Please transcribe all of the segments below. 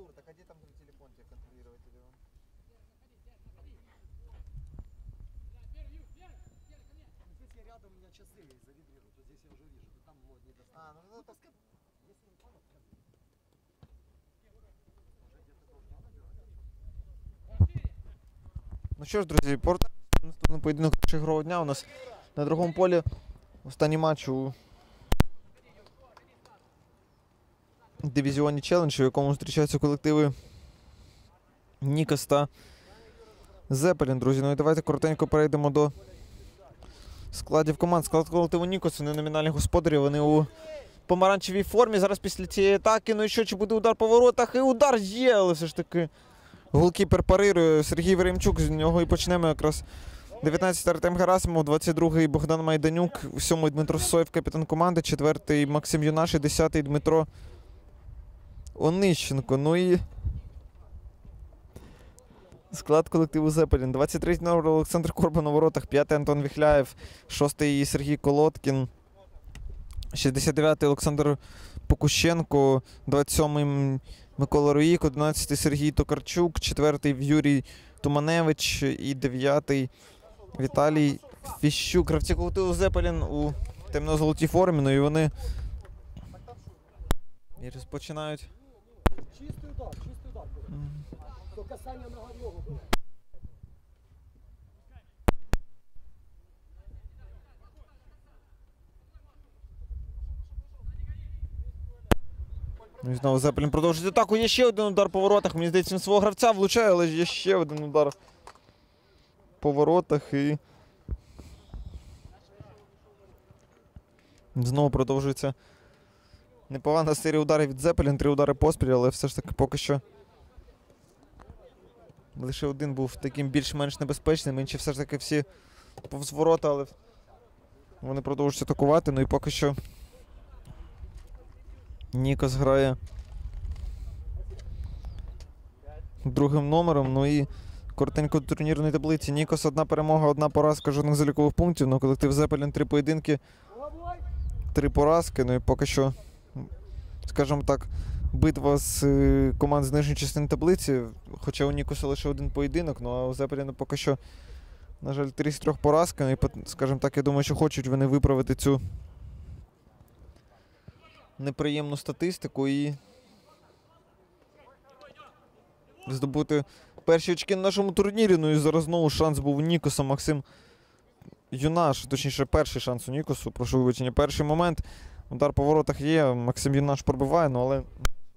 Артур, так а где там говорит, телефон тебе контролировать или он? Здесь я рядом, у меня часы есть, завибрируют. Вот здесь я уже вижу. Там вот не достаточно. А, ну, ну так Если не падает, я Уже где-то должна набирать. Ну що ж, друзі, порт наступний поєдинок ігрового дня у нас на другому полі. Останній матч у дивізіоні челендж, у якому зустрічаються колективи Нікас та Зепелін, друзі. Ну і давайте коротенько перейдемо до складів команд. Склад колективу Нікос, вони номінальні господарі, вони у помаранчевій формі. Зараз після цієї атаки. Ну і що, чи буде удар по воротах? І удар є, але все ж таки. Голкіпер парирує Сергій Веремчук, з нього і почнемо якраз. 19 Артем Герасимов, 22-й Богдан Майданюк, 7-й Дмитро Соєв, капітан команди, 4-й Максим Юнаш і 10-й Дмитро Онищенко. Ну і склад колективу Зепелін. 23-й номер Олександр Корба на воротах, 5-й Антон Віхляєв, 6-й Сергій Колодкін, 69-й Олександр Покущенко, 27-й Микола Руїк, 11-й Сергій Токарчук, 4-й Юрій Туманевич і 9-й Віталій Фіщук. Гравці колективу Зепелін у темно-золотій формі, ну і вони і розпочинають. Чистый удар, чистый удар. был. То касание нога в ногу было. Ну і знову Зепелін продовжує атаку. Є ще один удар по воротах. Мені здається, він свого гравця влучає, але ж є ще один удар по воротах і. Знову продовжується непогана серія ударів від Зепелін. Три удари поспіль, але все ж таки поки що. Лише один був таким більш-менш небезпечним. Інші все ж таки всі повз ворота, але вони продовжують атакувати. Ну і поки що. Нікос грає другим номером. Ну і коротенько до турнірної таблиці. Нікос одна перемога, одна поразка, жодних залікових пунктів. Ну, колектив Зепелін три поєдинки, три поразки. Ну і поки що, скажімо так, битва з е, команд з нижньої частини таблиці. Хоча у Нікоса лише один поєдинок, ну а у Зепеліна поки що, на жаль, три з трьох поразки. Ну, і, скажімо так, я думаю, що хочуть вони виправити цю неприємну статистику і здобути перші очки на нашому турнірі. Ну і зараз знову шанс був у Нікоса. Максим Юнаш, точніше, перший шанс у Нікосу. Прошу вибачення. Перший момент. Удар по воротах є. Максим Юнаш пробиває, ну але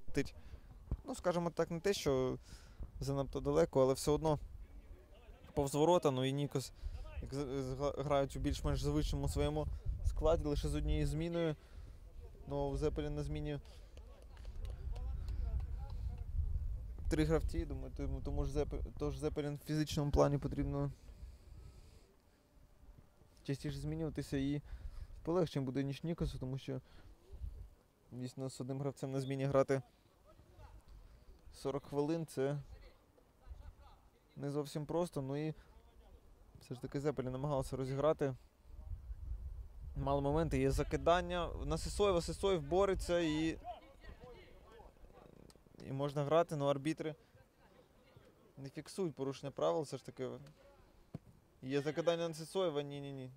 летить. Ну, скажімо так, не те, що занадто далеко, але все одно повз ворота. Ну і Нікос як грають у більш-менш звичному своєму складі, лише з однією зміною. Ну, в Зепелі на зміні три гравці, думаю, тому, тому ж Зепе, тож Зепелін в фізичному плані потрібно частіше змінюватися і полегше буде, ніж Нікосу, тому що дійсно з одним гравцем на зміні грати 40 хвилин це не зовсім просто. Ну і все ж таки Зепелі намагалися розіграти. Мали моменти, є закидання. На Сисоєва Сисоєв бореться і. І можна грати, але арбітри не фіксують порушення правил, все ж таки. Є закидання на Сисоєва, ні-ні-ні.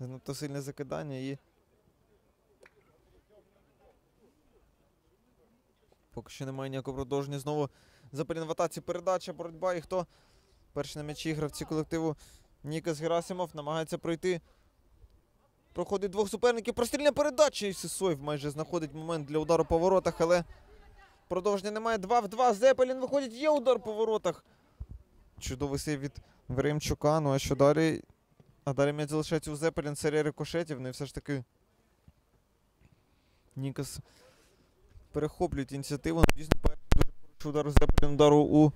Занадто сильне закидання і. Поки що немає ніякого продовження. Знову Запалін в атаці передача, боротьба. І хто? Перші на м'ячі гравці колективу Нікас Герасимов намагається пройти. Проходить двох суперників. Прострільна передача. І Сисоєв майже знаходить момент для удару по воротах, але продовження немає. 2 в 2. Зепелін виходить. Є удар по воротах. Чудовий сейв від Веремчука. Ну а що далі? А далі м'яч залишається у Зепелін. Серія рикошетів. Ну все ж таки. Нікас перехоплюють ініціативу. Ну, Дійсно, дуже хороший удар у Зепелін. Удару у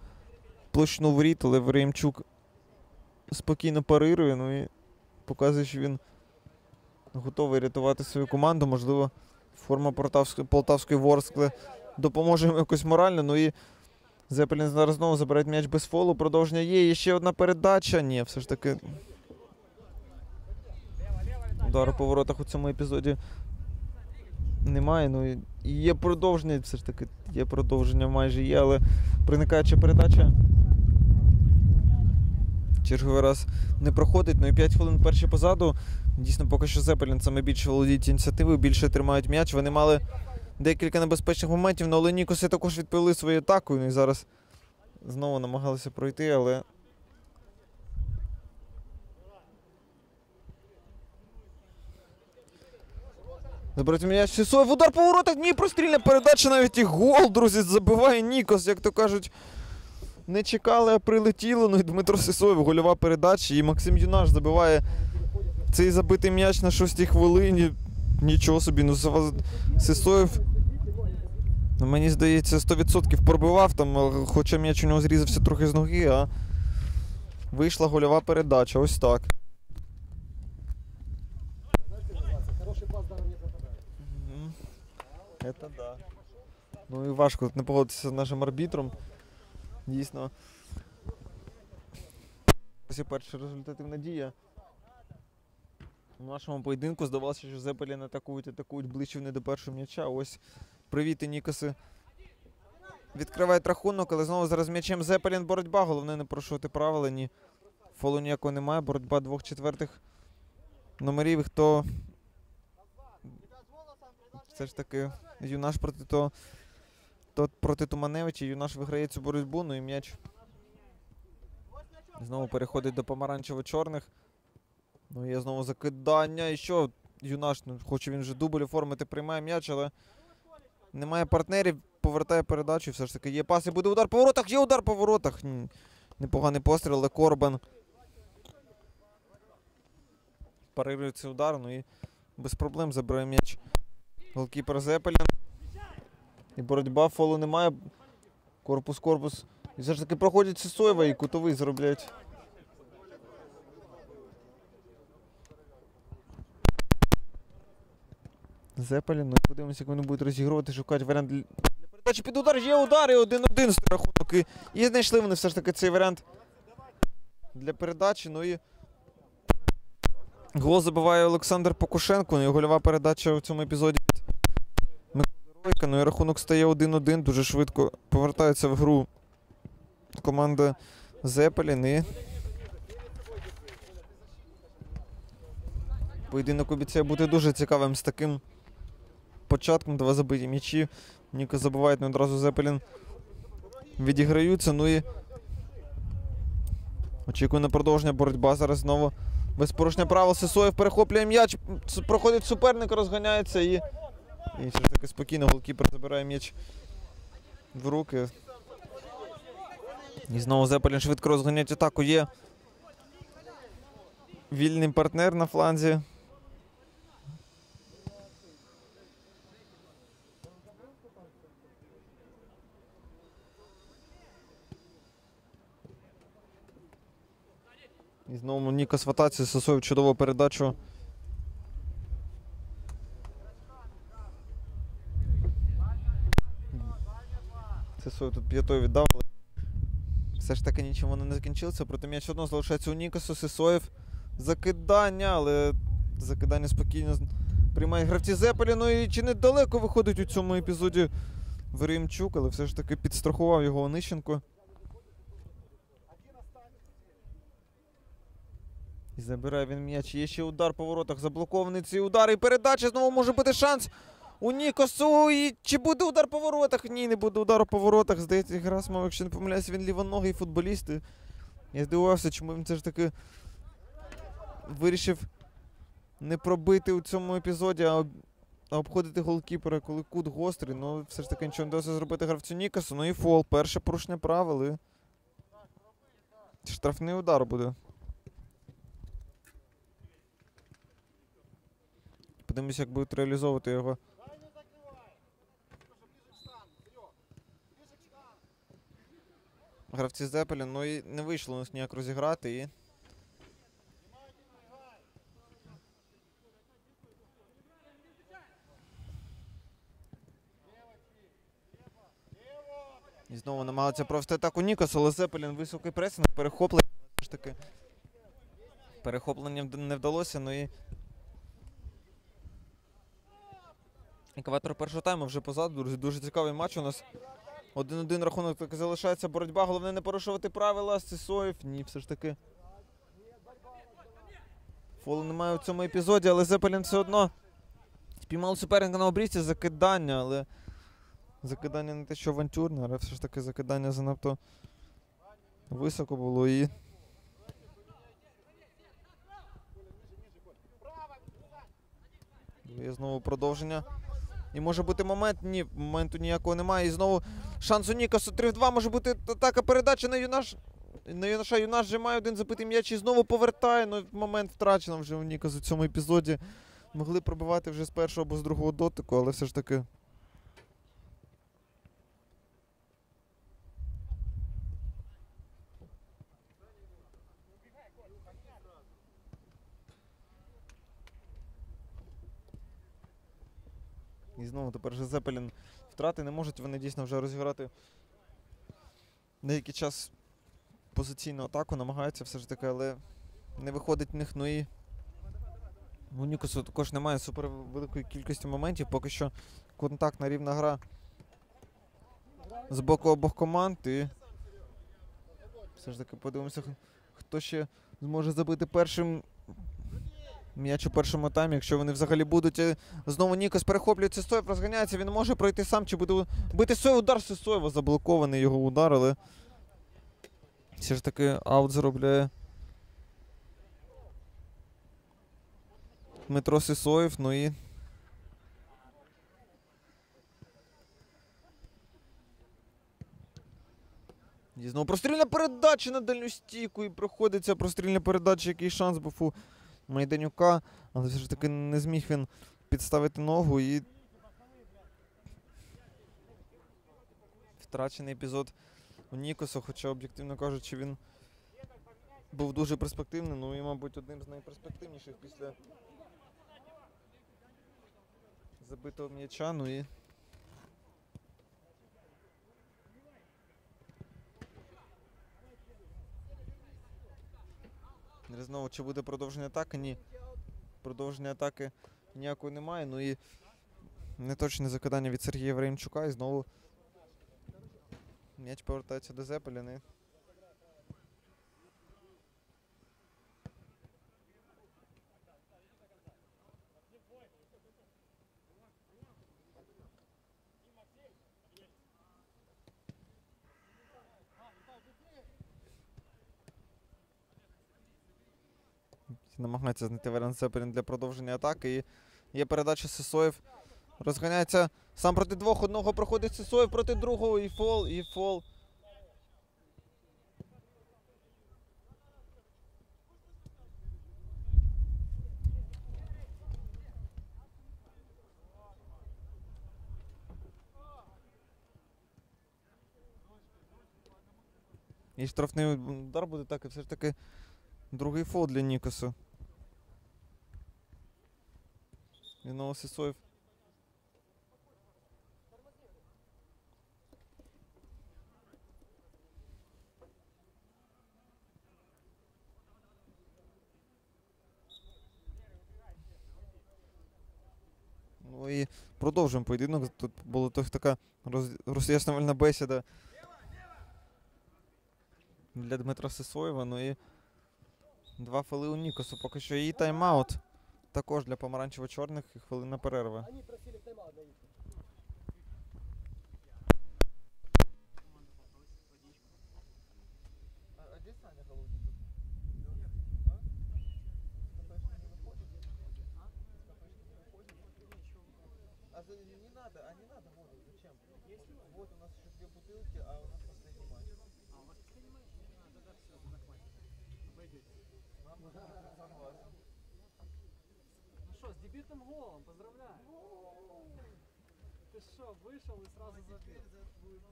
площину воріт, але Веремчук спокійно парирує, ну і показує, що він готовий рятувати свою команду. Можливо, форма Полтавської, Полтавської Ворскли допоможе йому якось морально. Ну і Зепелін зараз знову забирає м'яч без фолу. Продовження є. І ще одна передача. Ні, все ж таки. Удар по воротах у цьому епізоді немає. Ну є продовження, все ж таки, є продовження майже є, але проникаюча передача. Черговий раз не проходить. Ну і 5 хвилин перші позаду. Дійсно, поки що Зепелін саме більше володіють ініціативою, більше тримають м'яч. Вони мали декілька небезпечних моментів, ну, але Нікоси також відповіли своєю атакою. Ну і зараз знову намагалися пройти, але. Забрати м'яч Сісоєв, удар по воротах, ні, прострільна передача, навіть і гол, друзі, забиває Нікос, як то кажуть. Не чекали, а прилетіло. Ну і Дмитро Сисоєв, гольова передача. І Максим Юнаш забиває цей забитий м'яч на шостій хвилині. Нічого собі, ну Сисоєв. Ну, мені здається, 100% пробивав там, хоча м'яч у нього зрізався трохи з ноги, а вийшла гольова передача. Ось так. Это да. Ну і важко не погодитися з нашим арбітром. Дійсно. Ось і перша результативна дія. У нашому поєдинку здавалося, що Зепелін атакують, атакують ближче вони до першого м'яча. Ось привіт і Нікоси. Відкривають рахунок, але знову зараз м'ячем Зепелін боротьба. Головне не порушувати правила, ні. Фолу ніякого немає. Боротьба двох четвертих номерів. Хто все ж таки юнаш проти того. То проти Туманевича юнаш виграє цю боротьбу, ну і м'яч. Знову переходить до помаранчево-чорних. Ну є знову закидання. І що? Юнаш, ну, хоче він вже дубль оформити, приймає м'яч, але немає партнерів, повертає передачу. Все ж таки є пас і буде удар по воротах. Є удар по воротах. Непоганий постріл, але Корбан. Парирує удар, ну і без проблем забирає м'яч. Голкіпер Зепелін. І боротьба фолу немає. Корпус, корпус. І все ж таки проходять Сисоєва і кутовий заробляють. Зепелін. Ну подивимося, як вони будуть розігрувати, шукати варіант для передачі під удар. Є удар і один-один з рахунок. І знайшли вони все ж таки цей варіант для передачі. Ну і гол забиває Олександр Покушенко. Ну і гольова передача у цьому епізоді Ройка. Ну і рахунок стає 1-1. Дуже швидко повертається в гру команда Зепелін. І поєдинок обіцяє бути дуже цікавим з таким початком. Два забиті м'ячі. Ніко забивають, ну одразу Зепелін відіграються. Ну і очікує на продовження боротьба. Зараз знову без порушення правил Сисоєв перехоплює м'яч. Проходить суперник, розганяється і. І все таки спокійно голкіпер забирає м'яч в руки. І знову Зепелін швидко розганять атаку. Є вільний партнер на фланзі. І знову Нікос в атаці, Сосоєв чудову передачу. Сосоєв тут п'ятою віддав, але все ж таки нічим воно не закінчилося. Проте м'яч одно залишається у Нікосу. Сисоєв закидання, але закидання спокійно приймає гравці Зепелі. Ну і чи недалеко виходить у цьому епізоді Веремчук, але все ж таки підстрахував його Онищенко. І забирає він м'яч. Є ще удар по воротах. Заблокований цей удар. І передача знову може бути шанс у Нікосу. І чи буде удар по воротах? Ні, не буде удару по воротах. Здається, Герасимов, якщо не помиляюся, він лівоногий футболіст. Я здивувався, чому він все ж таки вирішив не пробити у цьому епізоді, а обходити голкіпера, коли кут гострий. Ну, все ж таки нічого не вдалося зробити гравцю Нікосу. Ну і фол. Перше порушення правил. І... Штрафний удар буде. Подивимося, як будуть реалізовувати його. Гравці Зепелі, ну і не вийшло у нас ніяк розіграти і. І знову намагаються провести атаку Нікос, але Зепелін високий пресинг, перехоплення. Все ж таки. Перехоплення не вдалося, ну і Екватор першого тайму вже позаду, друзі. Дуже цікавий матч у нас. Один-один рахунок так залишається боротьба. Головне не порушувати правила. Сисоєв. Ні, все ж таки. Фолу немає у цьому епізоді, але Зепелін все одно спіймав суперника на обрізці закидання, але закидання не те, що авантюрне, але все ж таки закидання занадто високо було і. Є знову продовження. І може бути момент. Ні, моменту ніякого немає. І знову шанс у Нікасу 3-2. Може бути атака передача на Юнаш. На Юнаша Юнаш вже має один забитий м'яч і знову повертає. Ну, момент втрачено вже у Нікасу у цьому епізоді. Могли пробивати вже з першого або з другого дотику, але все ж таки. І знову тепер же Зепелін втрати не можуть вони дійсно вже розіграти деякий час позиційну атаку, намагаються все ж таки, але не виходить в них. Ну і у Нікосу також немає супер великої кількості моментів. Поки що контактна рівна гра з боку обох команд. І все ж таки подивимося, хто ще зможе забити першим м'яч у першому таймі, якщо вони взагалі будуть. Е, Знову Нікос перехоплює Сесоєв, розганяється, він може пройти сам, чи буде бити Сесоєв, удар Сесоєва, заблокований його удар, але все ж таки аут заробляє Дмитро Сисоєв, ну і. І знову прострільна передача на дальню стійку і проходиться прострільна передача, який шанс був у Майданюка, але все ж таки не зміг він підставити ногу і. Втрачений епізод у Нікоса, хоча, об'єктивно кажучи, він був дуже перспективним, ну і, мабуть, одним з найперспективніших після забитого м'яча. Ну і. Знову, чи буде продовження атаки? Ні. Продовження атаки ніякої немає. Ну і неточне закидання від Сергія Времчука. І знову м'яч повертається до Зепеліни. Намагається знайти варіант Зепелін для продовження атаки. І є передача Сисоєв. Розганяється сам проти двох. Одного проходить Сисоєв проти другого. І фол, і фол. І штрафний удар буде так, і все ж таки другий фол для Нікосу. І знову Сисоєв. Ну і продовжуємо поєдинок. Тут була така роз... роз'яснювальна бесіда для Дмитра Сисоєва. Ну і два фоли у Нікосу. Поки що і тайм-аут. Також для помаранчево-чорних і хвилина перерви. А? А не надо, а не надо воду, зачем? Вот у нас еще две бутылки, а у нас последний матч. А, у вас последний матч? А, тогда все, тогда хватит. Обойдете. Согласен. Ну с дебютным голом, поздравляю. Ты что, вышел и сразу забил?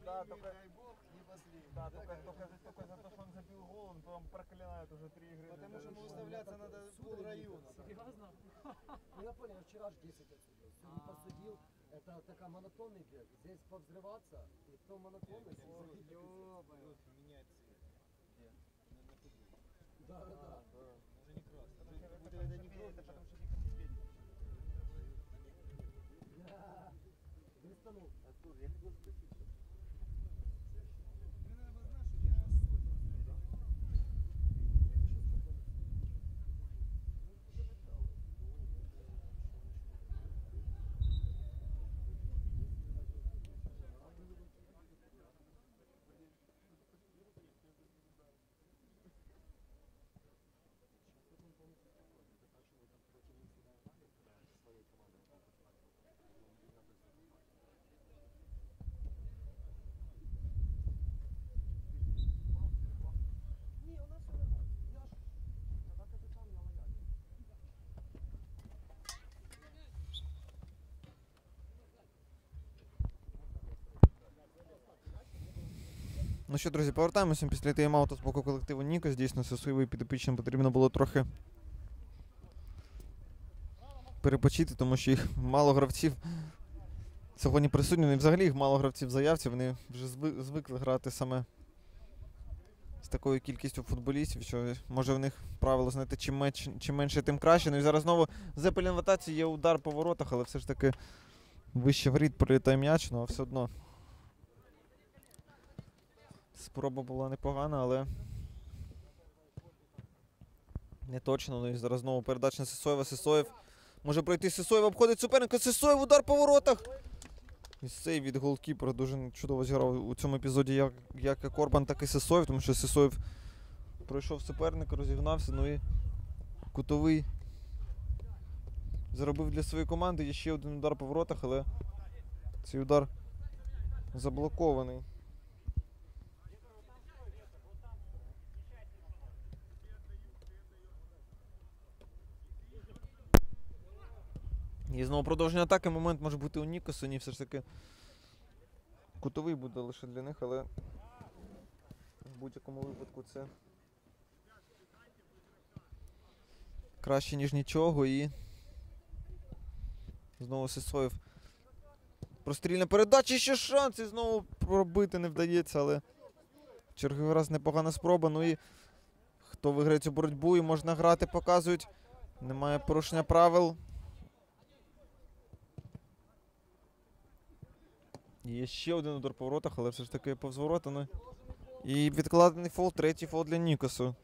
Да, только, да, только, только, за- только за то, что он забил гол, он потом проклинает уже три игры. Потому что ему выставляться надо пол района. Серьезно? Ну я понял, я вчера ж 10 отсудил. Сегодня посудил. Это такая монотонный бег. Здесь повзрываться, и то монотонность, и забить. Ёбаный. Да, да, да. Это, это, это не кровь, это потому что também. Ну що, друзі, повертаємося після тайм-ауту з боку колективу Нікос. Дійсно, Сосуєвий підопічним потрібно було трохи перепочити, тому що їх мало гравців сьогодні присутні. Ну і взагалі їх мало гравців в заявці. Вони вже звикли грати саме з такою кількістю футболістів, що може в них правило, знаєте, чим, менш, чим менше, тим краще. Ну і зараз знову Зепелін в є удар по воротах, але все ж таки вище воріт прилітає м'яч, ну а все одно. Спроба була непогана, але. Не точно. Ну і зараз знову передача на Сисоєва. Сисоєв може пройти Сисоєв, обходить суперника. Сисоєв удар по воротах. І цей від голкіпера дуже чудово зіграв у цьому епізоді як, як і Корбан, так і Сисоєв, тому що Сисоєв пройшов суперника, розігнався, ну і кутовий заробив для своєї команди. Ще один удар по воротах, але цей удар заблокований. І знову продовження атаки. Момент може бути у Нікосу. Ні, все ж таки кутовий буде лише для них, але в будь-якому випадку це краще, ніж нічого. І знову Сисоєв. Прострільна передача, ще шанс. І знову пробити не вдається, але черговий раз непогана спроба. Ну і хто виграє цю боротьбу і можна грати, показують. Немає порушення правил. Є ще один удар по воротах, але все ж таки повз ворота. Ну. І відкладений фол, третій фол для Нікосу.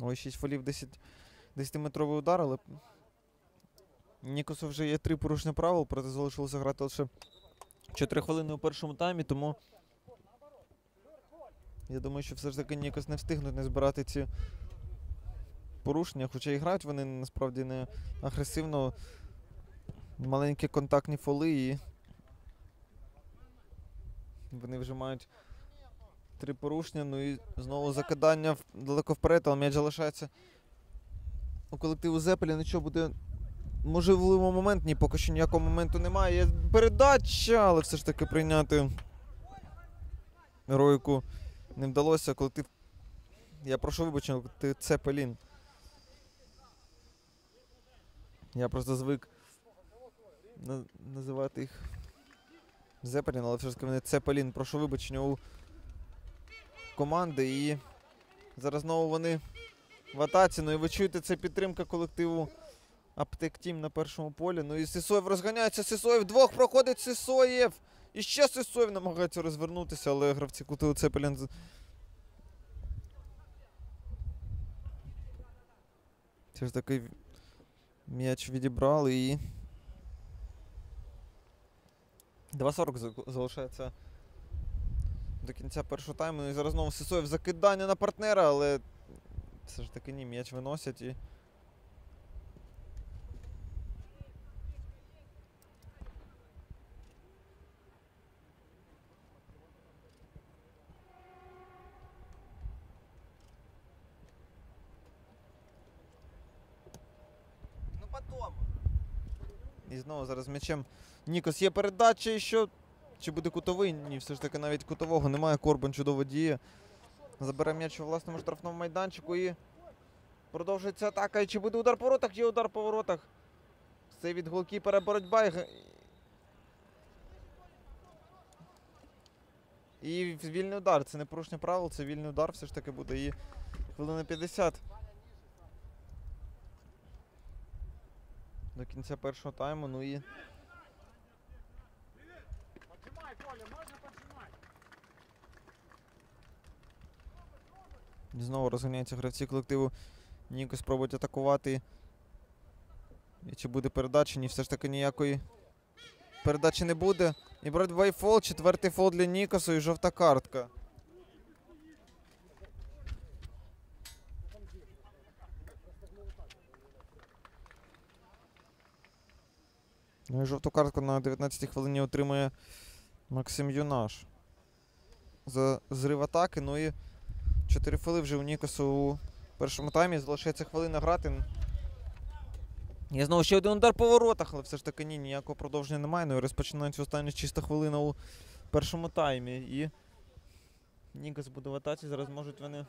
Ой, 6 фолів, 10, 10-метровий удар, але Нікосу вже є три порушення правил, проте залишилося грати лише 4 хвилини у першому таймі, тому я думаю, що все ж таки Нікос не встигнуть не збирати ці порушення, хоча і грають вони насправді не агресивно. Маленькі контактні фоли і вони вже мають три порушення. Ну і знову закидання далеко вперед, але м'яч залишається у колективу Зепеля. Нічого буде можливий момент. Ні, поки що ніякого моменту немає. Передача, але все ж таки прийняти героїку не вдалося. Колектив. Я прошу вибачення, колектив Цепелін. Я просто звик на- називати їх Зепелін, але все ж таки вони Цепелін. Прошу вибачення у команди. І зараз знову вони в атаці. Ну і ви чуєте, це підтримка колективу Аптек Тім на першому полі. Ну і Сисоєв розганяється. Сисоєв двох проходить Сисоєв. І ще Сисоєв намагається розвернутися, але гравці колективу Цепелін Все ж таки М'яч відібрали і. 2.40 залишається до кінця першого тайму. Ну і зараз знову Сисоєв закидання на партнера, але все ж таки ні, м'яч виносять і. Ну потом. Знову зараз м'ячем Нікос є передача і що. Чи буде кутовий? Ні, все ж таки навіть кутового немає. Корбан чудово діє. Забере м'яч у власному штрафному майданчику і продовжується атака. І чи буде удар по воротах? Є удар по воротах. Це від голкіпера боротьба. І вільний удар. Це не порушення правил, це вільний удар все ж таки буде. І хвилина 50. До кінця першого тайму. Ну і. Знову розганяються гравці колективу. Ніко спробують атакувати. І чи буде передача? Ні, все ж таки ніякої передачі не буде. І боротьба фол. Четвертий фол для Нікосу і жовта картка. Ну і жовту картку на 19-й хвилині отримує Максим Юнаш. За зрив атаки. Ну і 4 хвили вже у Нікосу у першому таймі. Залишається хвилина грати. І знову ще один удар по воротах, але все ж таки ні, ніякого продовження немає. Ну і розпочинається остання чиста хвилина у першому таймі. І Нікос буде в атаці. Зараз можуть вони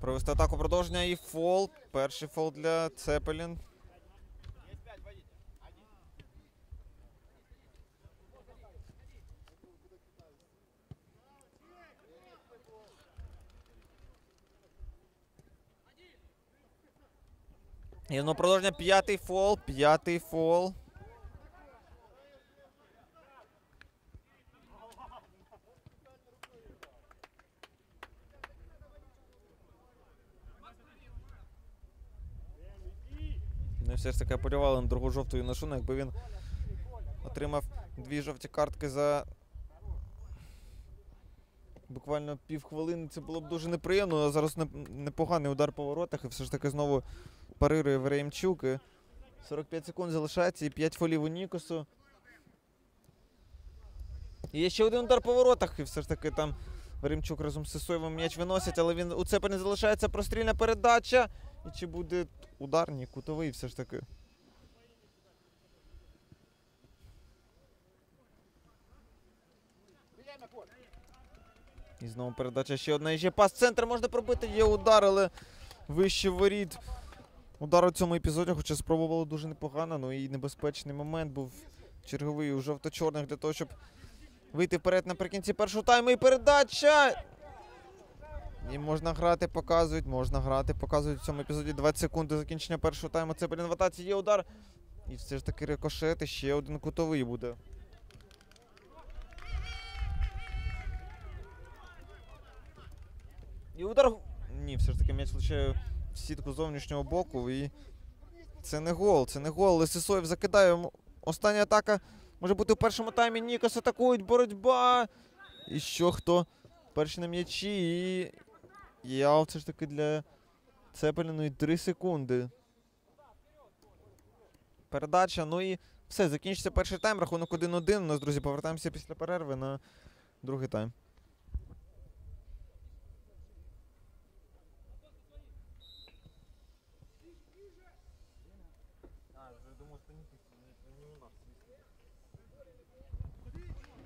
провести атаку продовження і фол. Перший фол для Цепелін. І воно продовження п'ятий фол, п'ятий фол. Все ж таки полювали на другу жовту юношину, якби він отримав дві жовті картки за буквально півхвилини, це було б дуже неприємно. А зараз непоганий удар по воротах і все ж таки знову парирує Веремчук. 45 секунд залишається і 5 фолів у Нікосу. І є ще один удар по воротах, і все ж таки там Веремчук разом з Сисоєвим м'яч виносять, але він у Цепа не залишається прострільна передача. І чи буде удар? Ні, кутовий все ж таки. І знову передача ще одна. І ще пас. Центр можна пробити. Є удар, але вище воріт. Удар у цьому епізоді, хоча спробувало дуже непогано, ну і небезпечний момент був черговий у жовто-чорних для того, щоб вийти вперед наприкінці першого тайму. І передача! І можна грати, показують, можна грати, показують в цьому епізоді 20 секунд до закінчення першого тайму. Це в атаці є удар. І все ж таки рикошет, і ще один кутовий буде. І удар. Ні, все ж таки м'яч влучає в сітку зовнішнього боку. І це не гол, це не гол. Лисисоєв закидає. Остання атака може бути в першому таймі. Нікос атакують, боротьба. І що хто? Перший на м'ячі. І. Аут все ж таки для Цепеліну і 3 секунди. Передача. Ну і все, закінчиться перший тайм. Рахунок 1-1. У нас, друзі, повертаємося після перерви на другий тайм.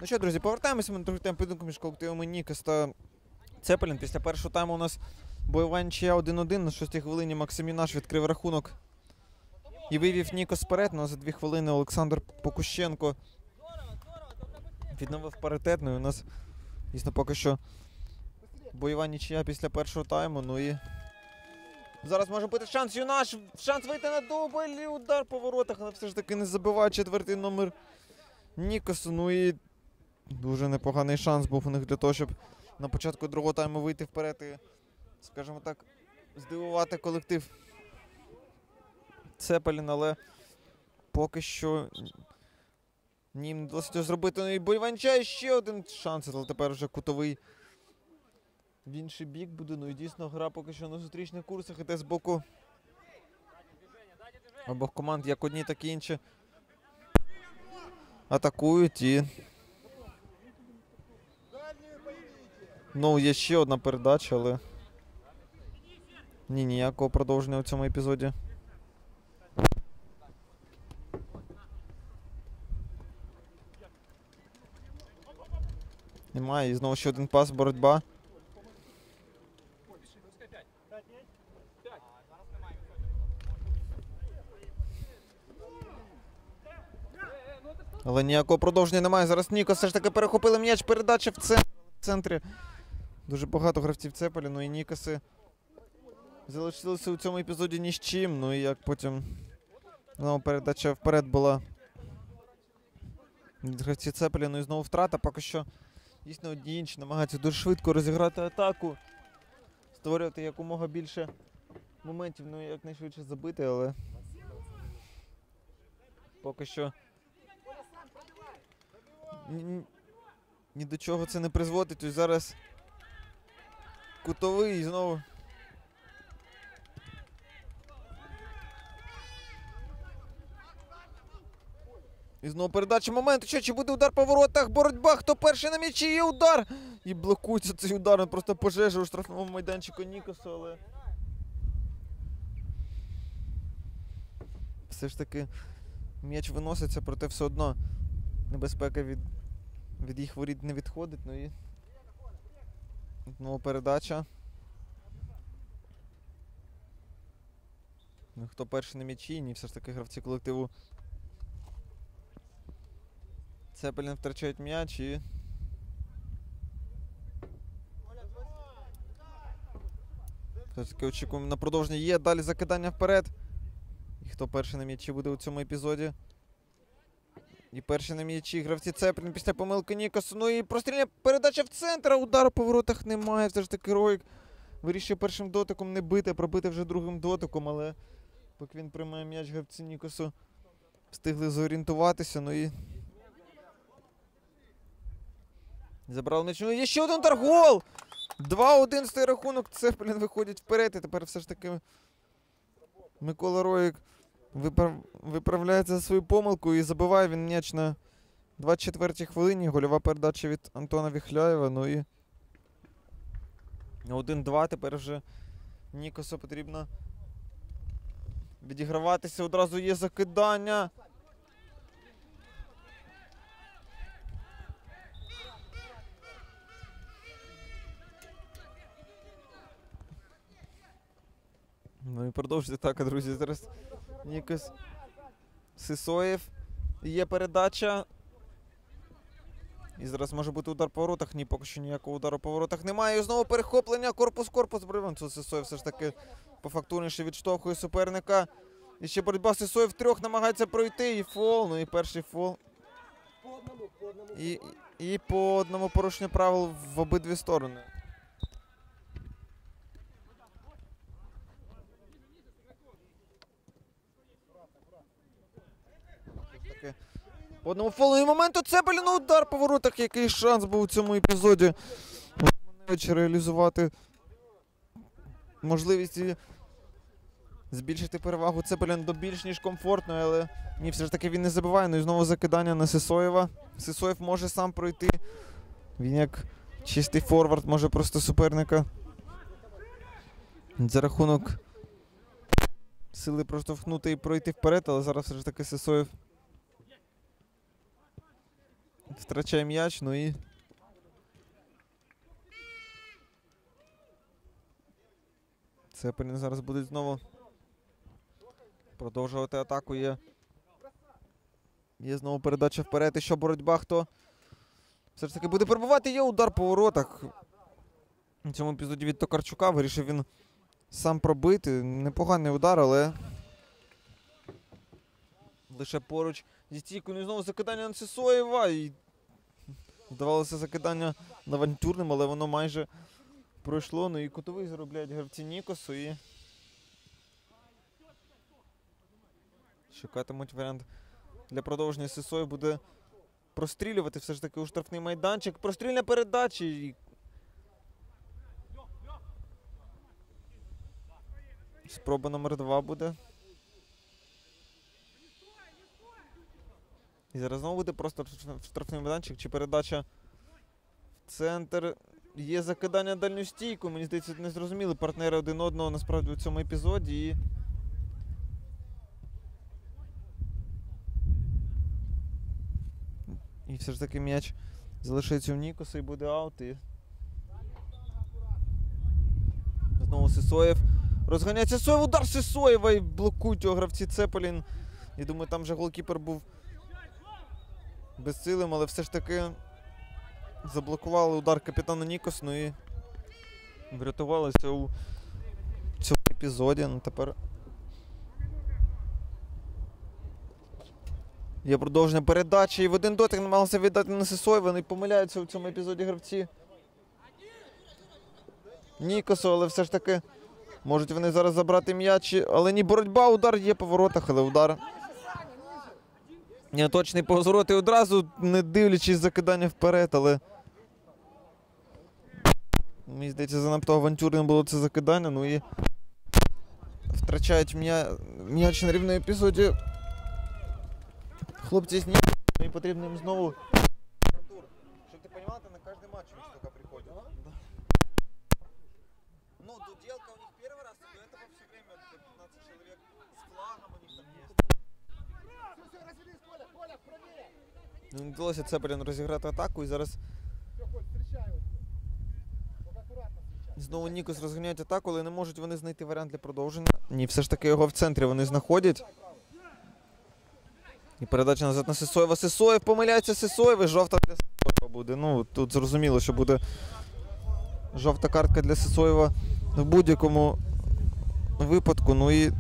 Ну що, друзі, повертаємося ми на другий тайм поєдинку між колективами Нікас та Цепелін. Після першого тайму у нас бойова нічия 1-1. На шостій хвилині Максим Юнаш відкрив рахунок і вивів Нікос вперед. Ну за дві хвилини Олександр Покущенко відновив паритет. Ну і у нас дійсно поки що бойова нічия після першого тайму. Ну і зараз може бути шанс Юнаш. Шанс вийти на дубль. Удар по воротах, але все ж таки не забиває четвертий номер Нікосу. Ну і дуже непоганий шанс був у них для того, щоб на початку другого тайму вийти вперед і, скажімо так, здивувати колектив Цепелін, але поки що ні, їм не вдалося зробити. Ну і Бойванча ще один шанс, але тепер вже кутовий в інший бік буде. Ну і дійсно гра поки що на зустрічних курсах іде з боку обох команд, як одні, так і інші. Атакують і. Ну, є ще одна передача, але. Ні, ніякого продовження у цьому епізоді. Немає. І знову ще один пас, боротьба. Але ніякого продовження немає. Зараз Ніко все ж таки перехопили м'яч. Передача в. Центрі. Дуже багато гравців Цепелі, ну і Нікоси залишилися у цьому епізоді ні з чим. Ну і як потім знову передача вперед була від гравців Цепелі, ну і знову втрата. Поки що дійсно одні інші намагаються дуже швидко розіграти атаку, створювати якомога більше моментів, ну і якнайшвидше забити, але поки що ні до чого це не призводить. Ось зараз Кутовий знову. І знову передача моменту. Що чи буде удар по воротах? Боротьба. Хто перший на м'ячі? є удар. І блокується цей удар. Він просто пожежа у штрафному майданчику Нікосу, але. Все ж таки м'яч виноситься, проте все одно небезпека від від їх воріт не відходить. Ну і знову передача. Ну, хто перший на м'ячі? Ні, все ж таки гравці колективу. Цепелін втрачають м'яч і. Все ж таки очікуємо на продовження. Є далі закидання вперед. І хто перший на м'ячі буде у цьому епізоді? І перший на м'ячі гравці Цеплін після помилки Нікосу. Ну і прострільна передача в центр, а удару по воротах немає. Все ж таки Роїк вирішує першим дотиком не бити, а пробити вже другим дотиком, але поки він приймає м'яч гравці Нікосу, встигли зорієнтуватися. Ну і. Забрали м'яч. Ну, є ще один удар. Гол! 2-1 стає рахунок. Цеплін виходить вперед. І тепер все ж таки Микола Роїк виправ... виправляється за свою помилку і забиває він м'яч на 24-й хвилині. Гольова передача від Антона Віхляєва. Ну і на 1-2 тепер вже Нікосу потрібно відіграватися. Одразу є закидання. Ну і продовжуйте так, друзі. Зараз Нікос Сисоєв. Є передача. І зараз може бути удар по воротах. Ні, поки що ніякого удару по воротах немає. І знову перехоплення. Корпус-корпус бривен. Тут Сисоєв все ж таки пофактурніше відштовхує суперника. І ще боротьба Сисоєв трьох намагається пройти. І фол. Ну і перший фол. І, і по одному порушенню правил в обидві сторони. Таке. По одному фолу моменту Цепеліна удар по воротах. Який шанс був у цьому епізоді. Романович реалізувати можливість збільшити перевагу Цепелін до більш ніж комфортної, але ні, все ж таки він не забиває. Ну і знову закидання на Сисоєва. Сисоєв може сам пройти. Він як чистий форвард може просто суперника. За рахунок сили проштовхнути і пройти вперед, але зараз все ж таки Сисоєв втрачає м'яч, ну і. Цепелін зараз будуть знову продовжувати атаку. Є. Є знову передача вперед. І що боротьба хто? Все ж таки буде перебувати. Є удар по воротах. У цьому епізоді від Токарчука вирішив він сам пробити. Непоганий удар, але. Лише поруч зі стійкою. Ну і знову закидання на Сисоєва. І здавалося закидання авантюрним, але воно майже пройшло. Ну і кутовий заробляють гравці Нікосу і. Шукатимуть варіант для продовження Сисоєв буде прострілювати все ж таки у штрафний майданчик. Прострільна передача. І... Спроба номер два буде. І зараз знову буде просто штраф- штрафний майданчик чи передача в центр. Є закидання дальню стійку. Мені здається, не зрозуміли партнери один одного насправді у цьому епізоді. І... І все ж таки м'яч залишається у Нікоса і буде аут. І... Знову Сисоєв. Розганяється Сисоєв, удар Сисоєва і блокують його гравці Цепелін. Я думаю, там вже голкіпер був безсилим, але все ж таки заблокували удар капітана Нікос, ну і врятувалися у цьому епізоді. Ну тепер. Є продовження передачі і в один дотик намагалися віддати на Сисоєва. Вони помиляються у цьому епізоді гравці. Нікосу, але все ж таки можуть вони зараз забрати м'яч. Але ні, боротьба, удар є по воротах, але удар. Неточний позорот і одразу, не дивлячись закидання вперед, але. Мені здається, занадто авантюрним було це закидання. Ну і втрачають м'я... м'яч на рівному епізоді. Хлопці з Ні- і потрібно їм знову. Артур, щоб ти розумів, на кожен матч вони столько приходять. Ну, дуделка у них первый раз, до этого все время до 15 человек с флагом у них там есть. все, развернись, Коля, Коля, правее. Ну, Не вдалося Цепелін розіграти атаку і зараз знову Нікос розганяють атаку, але не можуть вони знайти варіант для продовження. Ні, все ж таки його в центрі вони знаходять. І передача назад на Сисоєва. Сисоєв помиляється Сисоєв і жовта для Сисоєва буде. Ну, тут зрозуміло, що буде жовта картка для Сисоєва в будь-якому випадку. Ну і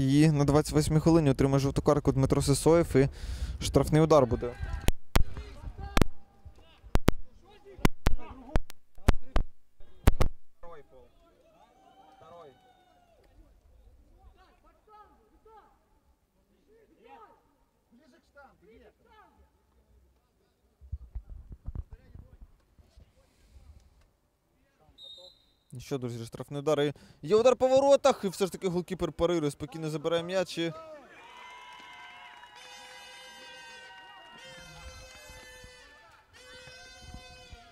І на 28 хвилині отримає жовту картку Дмитро Сисоєв і штрафний удар буде. Що, друзі, штрафний удар. Є удар по воротах, і все ж таки голкіпер парирує, спокійно забирає м'яч. І...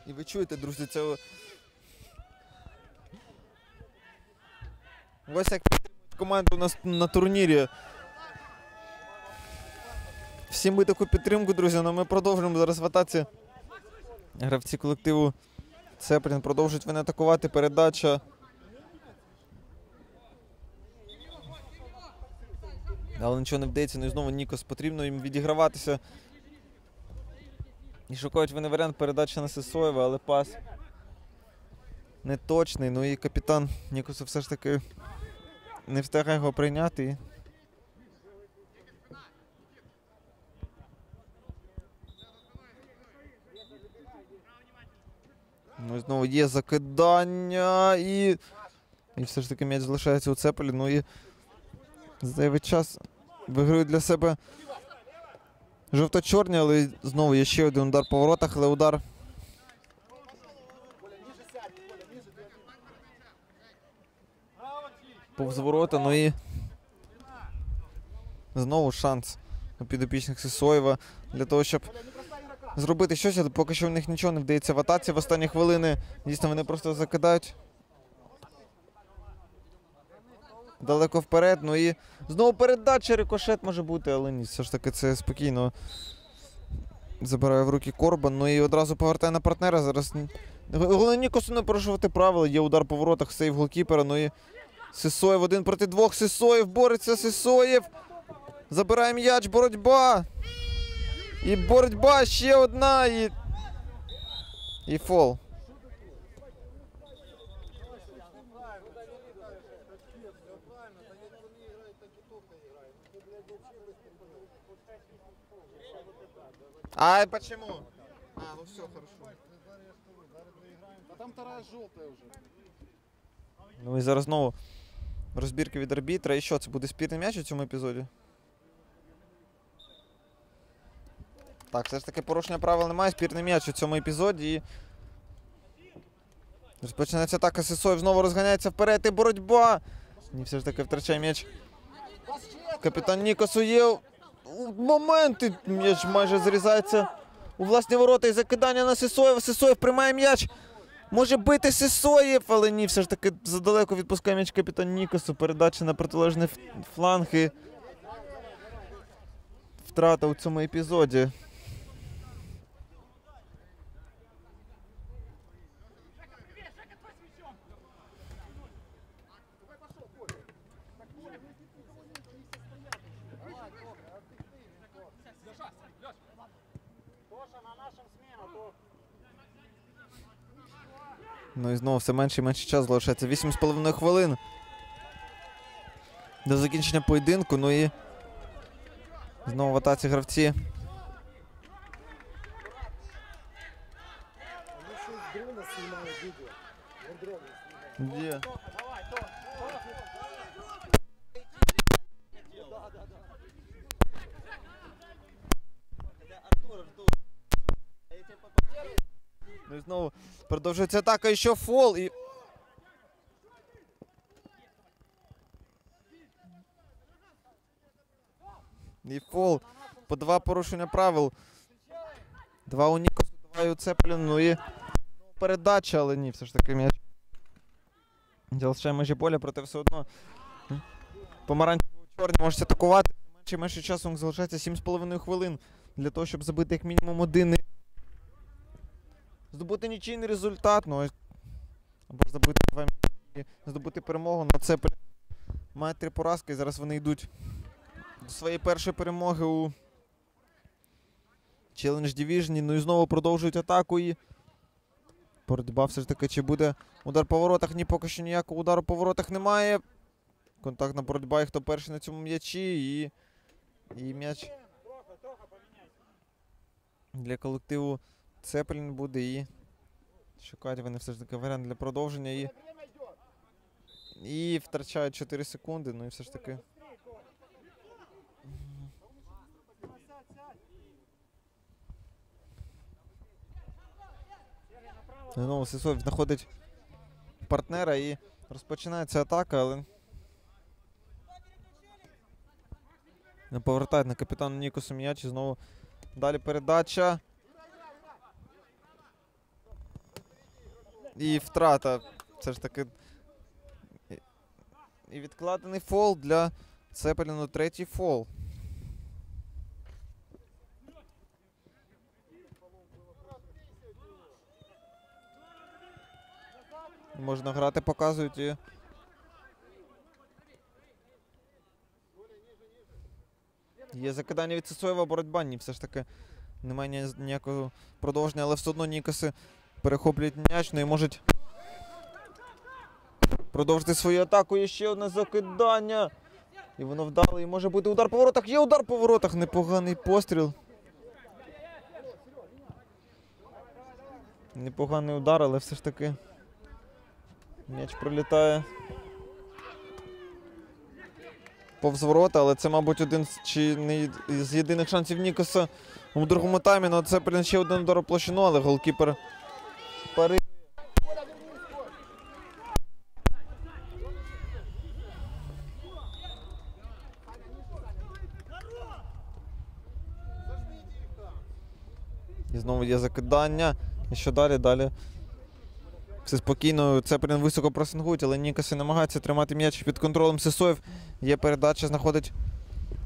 І ви чуєте, друзі, це. Ось як підтримують команду на, с- на турнірі. Всі ми таку підтримку, друзі, але ми продовжуємо зараз в атаці. Гравці колективу Цеплін продовжують вони атакувати. Передача. Але нічого не вдається. Ну і знову Нікос потрібно їм відіграватися. І шукають вони варіант передачі на Сисоєва, але пас неточний. Ну і капітан Нікоса все ж таки не встигає його прийняти. Ну і знову є закидання і. І все ж таки м'яч залишається у Цепелі. Ну і зайвий час виграють для себе жовто-чорні, але знову є ще один удар по воротах, але удар. Повз ворота, ну і знову шанс у підопічних Сисоєва для того, щоб зробити щось, але поки що в них нічого не вдається в атаці в останні хвилини. Дійсно, вони просто закидають. Далеко вперед. Ну і знову передача, рикошет може бути, але ні, все ж таки це спокійно забирає в руки Корбан. Ну і одразу повертає на партнера. Зараз головне Нікосу не порушувати правила. Є удар по воротах, сейв голкіпера. Ну і Сисоєв один проти двох. Сисоєв бореться. Сисоєв. Забирає м'яч, боротьба. І боротьба ще одна. І, і фол. А почему? А, ну все, хорошо. А там вторая желтая уже. Ну і зараз знову розбірки від арбітра. І що, це буде спірний м'яч у цьому епізоді? Так, все ж таки порушення правил немає. Спірний м'яч у цьому епізоді. І... Розпочинається атака Сисоєв, знову розганяється вперед і боротьба. Ні, все ж таки втрачає м'яч. Капітан Нікосу є у- моменти. М'яч майже зрізається у власні ворота і закидання на Сисоєва. Сисоєв приймає м'яч. Може бити Сисоєв, але ні, все ж таки задалеко відпускає м'яч капітан Нікосу. Передача на протилежний фланг і втрата у цьому епізоді. Ну і знову все менше і менше час залишається. 8,5 хвилин. До закінчення поєдинку. Ну і знову в атаці гравці. Де? Ну і знову продовжується атака, і ще фол. І... І фол. По два порушення правил. Два у Нікосу, два і у Цепліну. Ну і передача, але ні, все ж таки м'яч. Залишає межі поля, проте все одно. Помаранчево чорні можуть атакувати. Менше менше часу залишається 7,5 хвилин для того, щоб забити як мінімум один. Здобути нічийний результат, ну. Або ж забити два м'ячі здобути перемогу. Ну це має три поразки, і зараз вони йдуть до своєї першої перемоги у Challenge Division. Ну і знову продовжують атаку і. Боротьба все ж таки, чи буде удар по воротах? Ні, поки що ніякого удару по воротах немає. Контактна боротьба, і хто перший на цьому м'ячі. І, і м'яч для колективу Цеплін буде і. Шукають вони все ж таки варіант для продовження і. І втрачають 4 секунди. Ну і все ж таки. Знову Сисов знаходить партнера і розпочинається атака, але. Не повертають на капітану Нікосу м'яч і знову далі передача. І втрата. Все ж таки. І- відкладений фол для Цепеліну. Третій фол. Можна грати, показують і. Є закидання від Сисоєва боротьба. Ні, все ж таки немає ні- ніякого продовження, але все одно Нікоси перехоплюють м'яч, ну і можуть продовжити свою атаку. Є ще одне закидання. І воно вдало. І може бути удар по воротах. Є удар по воротах. Непоганий постріл. Непоганий удар, але все ж таки м'яч пролітає. Повз ворота, але це, мабуть, один з чи не з єдиних шансів Нікоса у другому таймі. Ну, це ще один удар у площину, але голкіпер пари. І знову є закидання. І що далі? Далі. Все спокійно. Цеплін високо просингують, але Нікоси намагається тримати м'яч під контролем Сисоєв. Є передача, знаходить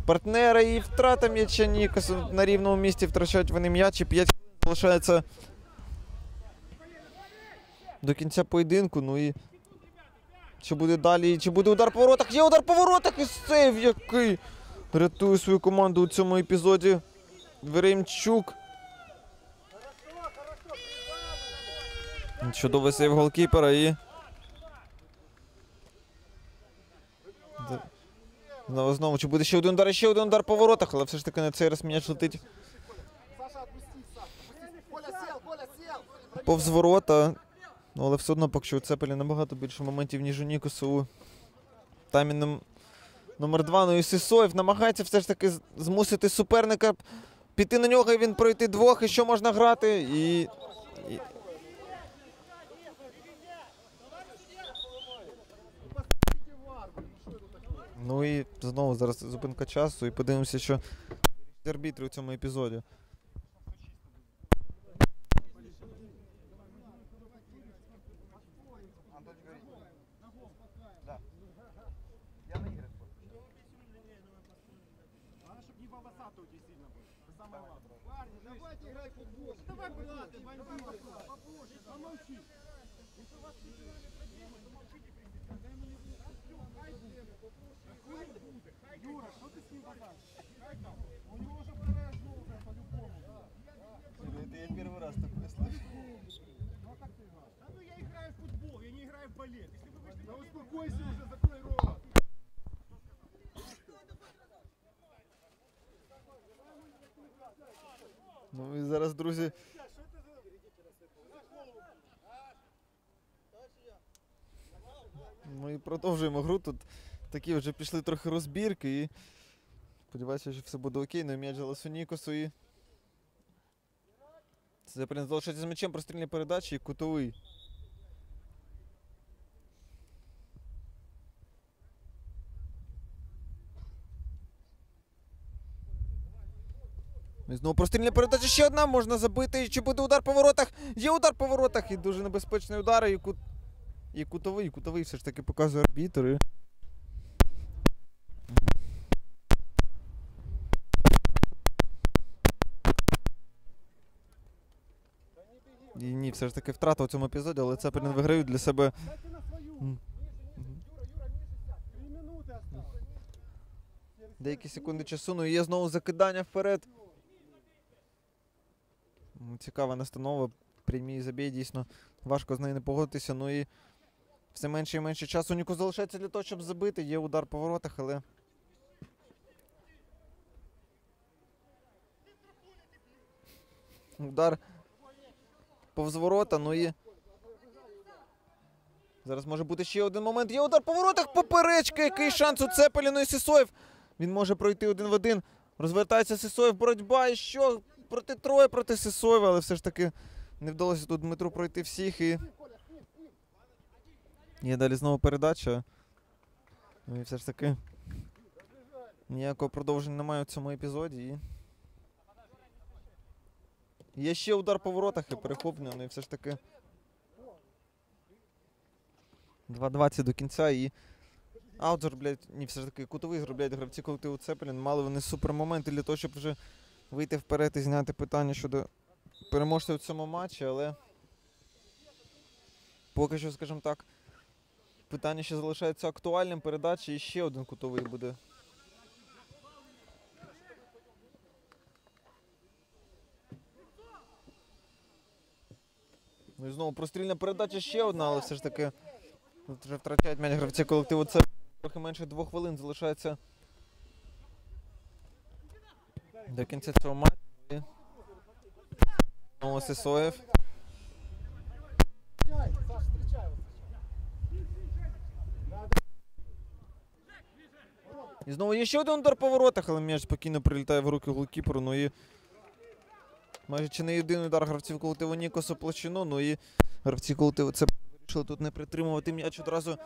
партнера і втрата м'яча Нікоса. На рівному місці втрачають вони м'яч і 5 хвилин залишається до кінця поєдинку. Ну і що буде далі? Чи буде удар по воротах? Є удар по воротах і сейв, який рятує свою команду у цьому епізоді. Веремчук. Чудовий сейв голкіпера і. Знову знову. Чи буде ще один удар, ще один удар по воротах, але все ж таки на цей раз м'яч летить повз ворота. Ну, але все одно поки що у Цепелі набагато більше моментів, ніж у Нікосу. у Таймі номер два. Ну і Сисоєв намагається все ж таки змусити суперника піти на нього і він пройти двох, і що можна грати. І. і... Ну і знову зараз зупинка часу, і подивимося, що арбітри у цьому епізоді. Балет. Если вы будете... Да успокойся уже, закрой рот. Ну і зараз, друзі. Ми продовжуємо гру. Тут такі вже пішли трохи розбірки і. Сподіваюся, що все буде окей. Ну і м'яч Галасу Нікосу і. Це залишається з м'ячем прострільні передачі і кутовий. Знову прострільна передача. Ще одна можна забити. Чи буде удар по воротах? Є удар по воротах. І дуже небезпечний удар. І, кут... і кутовий. і Кутовий все ж таки показує арбітр. І... Ні, все ж таки втрата у цьому епізоді, але Цепелін виграють для себе. Деякі секунди часу, ну і є знову закидання вперед. Цікава настанова. Прямій забій, дійсно важко з нею не погодитися. Ну і все менше і менше часу Ніку залишається для того, щоб забити. Є удар по воротах, але. Удар повз ворота, ну і. Зараз може бути ще один момент. Є удар по воротах, поперечка. Який шанс у Цепеліну і Сісоєв. Він може пройти один в один. Розвертається Сисоєв, боротьба. І що? Проти троє проти Сисоєва, але все ж таки не вдалося тут Дмитру пройти всіх. І... Є далі знову передача. Ну і все ж таки ніякого продовження немає у цьому епізоді. І... Є ще удар по воротах і перехоплення, ну і все ж таки. 2.20 до кінця і. Аут заробляють, ні, все ж таки кутовий заробляють гравці колективу Цепелін. Мали вони супермоменти для того, щоб вже вийти вперед і зняти питання щодо переможця в цьому матчі, але поки що, скажімо так, питання ще залишається актуальним. Передача і ще один кутовий буде. Ну і знову прострільна передача ще одна, але все ж таки вже втрачають м'яч гравці колективу Цепелін. Трохи менше двох хвилин залишається до кінця цього матчу. Знову Сисоєв. І знову є ще один удар по воротах, але м'яч спокійно прилітає в руки голкіперу. Ну і майже чи не єдиний удар гравців колективу Нікосу площину. Ну і гравці колективу це вирішили тут не притримувати м'яч одразу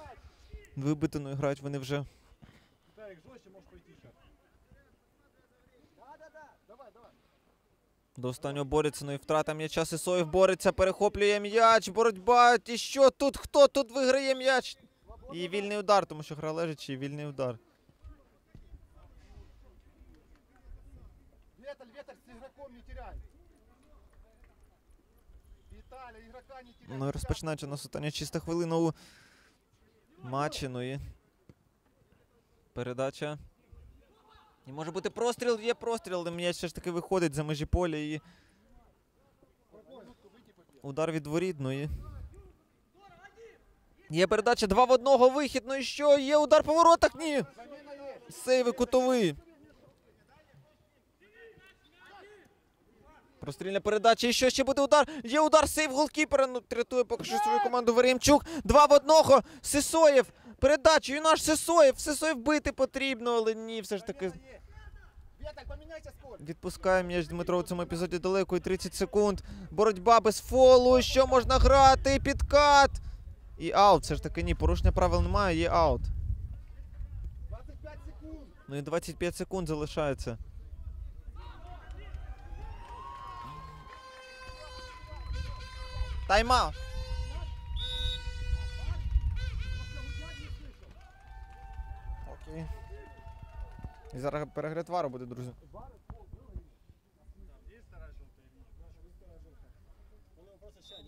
вибити. Ну і грають вони вже До останнього бореться, ну і втрата м'яча. Сисоєв бореться, перехоплює м'яч, боротьба. І що тут? Хто тут виграє м'яч? І вільний удар, тому що гра лежачи, і вільний удар. Веталь, Веталь с игроком не теряй. Виталий, игрока не теряй. Ну і розпочинається у нас остання чиста хвилина у матчі. Ну і передача. І може бути простріл, є простріл, але м'яч все ж таки виходить за межі поля і. Удар від воріт, ну і. Є передача 2 в 1, вихід. Ну і що? Є удар по воротах? Ні. Сейви кутовий. Прострільна передача. І що ще буде удар? Є удар, сейв голкіпера. Ну, рятує поки що свою команду Варіємчук. Два в одного. Сисоєв. Передача. І наш Сисоєв. Сисоєв бити потрібно, але ні, все ж таки. Відпускає м'яч Дмитро у цьому епізоді далеко і 30 секунд. Боротьба без фолу. Що можна грати? Підкат. І аут. Все ж таки ні. Порушення правил немає, є аут. 25 секунд. Ну і 25 секунд залишається. Тайм-аут. І зараз перегляд вару буде, друзі.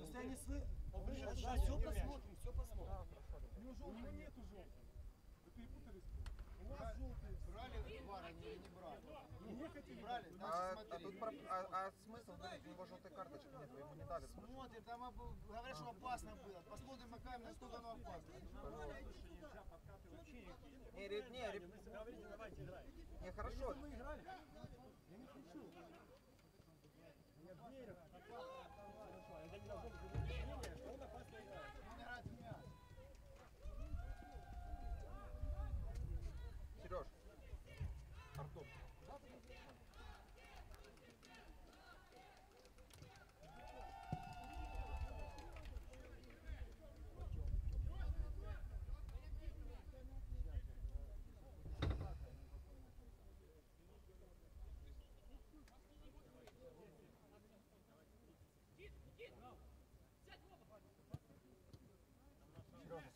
Если они сны... Все посмотрим, все посмотрим. Брали вар, они не брали. Не хотели. Брали, значит смотри. а, смысл говорить, у него желтой карточки нет, вы ему не дали. Смотрим, там обо- говорят, что опасно было. Посмотрим на камеру, насколько оно опасно. Не, ре- не, ре- не, хорошо. Сереж,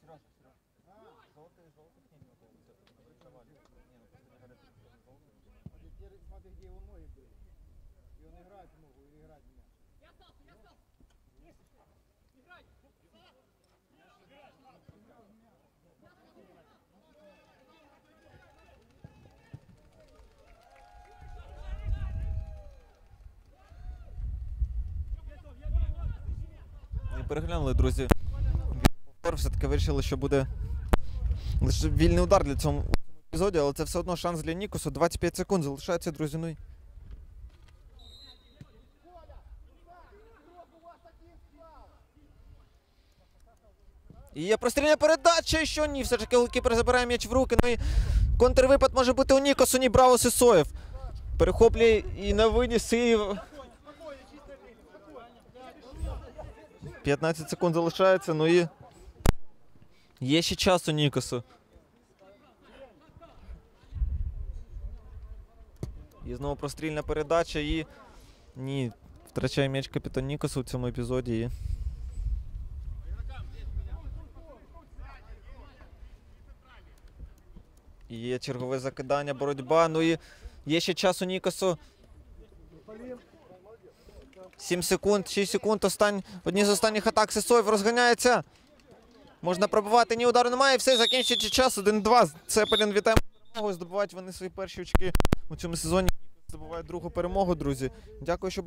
Сережа, Сережа. Золотые, золотых не было. Нарисовали. Не, ну просто не горят. Теперь смотри, где его ноги были. И он играть мог, или играть меня. Я остался, я стал. Играй! Играй! Переглянули, друзі. Все-таки вирішили, що буде лише вільний удар для цього епізоді, але це все одно шанс для Нікосу. 25 секунд залишається, друзі. Ну і... І є прострільна передача, що ні. Все ж таки голкіпер забирає м'яч в руки. Ну і контрвипад може бути у Нікосу, ні Браво Сисоєв. Перехоплює і на виніс, і 15 секунд залишається, ну і. Є ще час у Нікосу. І знову прострільна передача і. Ні. Втрачає м'яч капітан Нікосу в цьому епізоді. І... Є чергове закидання, боротьба. Ну і є ще час у Нікосу. 7 секунд, 6 секунд. Остань... Одні з останніх атак Сисоєв розганяється. Можна пробивати, ні удару немає. Все, закінчується час. 1-2. Цепелін вітаємо перемогу. Здобувають вони свої перші очки у цьому сезоні. Здобувають другу перемогу, друзі. Дякую, що